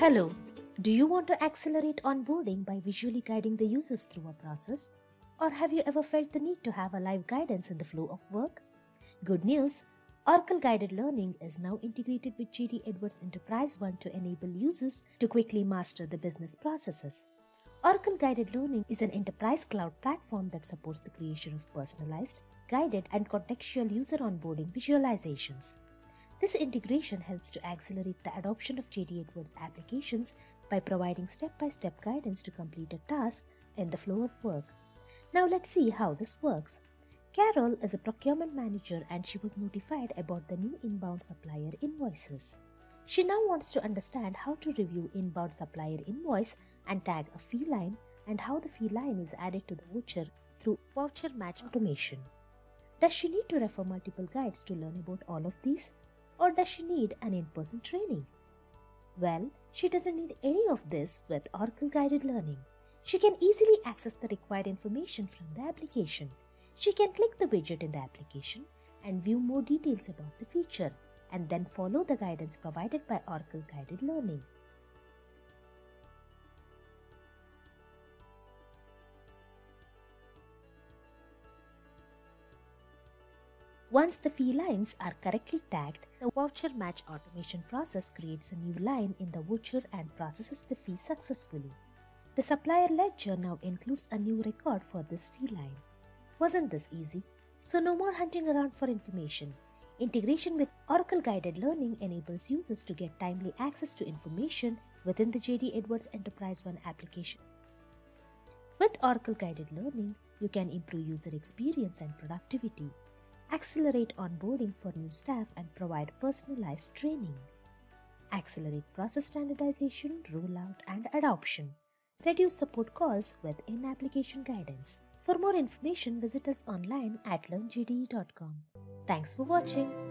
Hello. Do you want to accelerate onboarding by visually guiding the users through a process? Or have you ever felt the need to have a live guidance in the flow of work? Good news! Oracle Guided Learning is now integrated with JD Edwards Enterprise One to enable users to quickly master the business processes. Oracle Guided Learning is an enterprise cloud platform that supports the creation of personalized, guided, and contextual user onboarding visualizations. This integration helps to accelerate the adoption of JD Edwards applications by providing step by step guidance to complete a task in the flow of work. Now let's see how this works. Carol is a procurement manager and she was notified about the new inbound supplier invoices. She now wants to understand how to review inbound supplier invoice and tag a fee line and how the fee line is added to the voucher through voucher match automation. Does she need to refer multiple guides to learn about all of these? Or does she need an in person training? Well, she doesn't need any of this with Oracle Guided Learning. She can easily access the required information from the application. She can click the widget in the application and view more details about the feature and then follow the guidance provided by Oracle Guided Learning. Once the fee lines are correctly tagged, the voucher match automation process creates a new line in the voucher and processes the fee successfully. The supplier ledger now includes a new record for this fee line. Wasn't this easy? So no more hunting around for information. Integration with Oracle Guided Learning enables users to get timely access to information within the JD Edwards Enterprise One application. With Oracle Guided Learning, you can improve user experience and productivity accelerate onboarding for new staff and provide personalized training, accelerate process standardization, rollout, and adoption, reduce support calls with in application guidance. For more information, visit us online at learnjde.com. Thanks for watching.